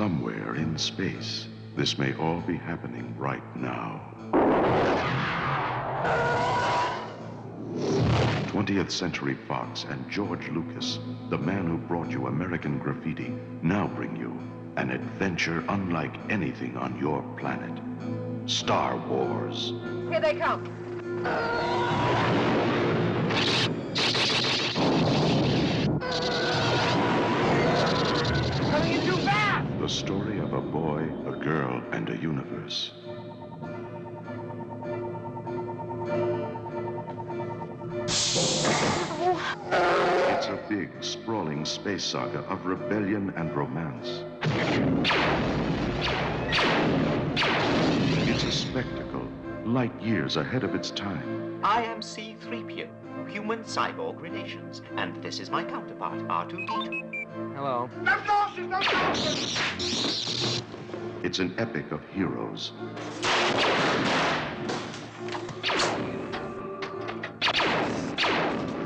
Somewhere in space, this may all be happening right now. 20th Century Fox and George Lucas, the man who brought you American Graffiti, now bring you an adventure unlike anything on your planet. Star Wars. Here they come. Story of a boy, a girl, and a universe. It's a big, sprawling space saga of rebellion and romance. It's a spectacle, light years ahead of its time. I am C-3PO, human cyborg relations, and this is my counterpart, R2-D2. Hello. No sauces, no sauces! It's an epic of heroes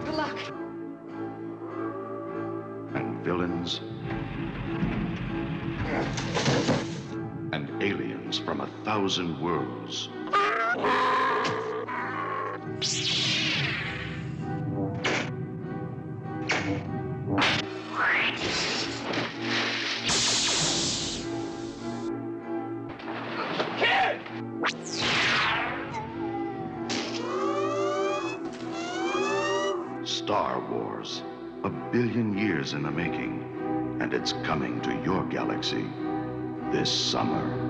Good luck. and villains and aliens from a thousand worlds. Kid! Star Wars, a billion years in the making, and it's coming to your galaxy this summer.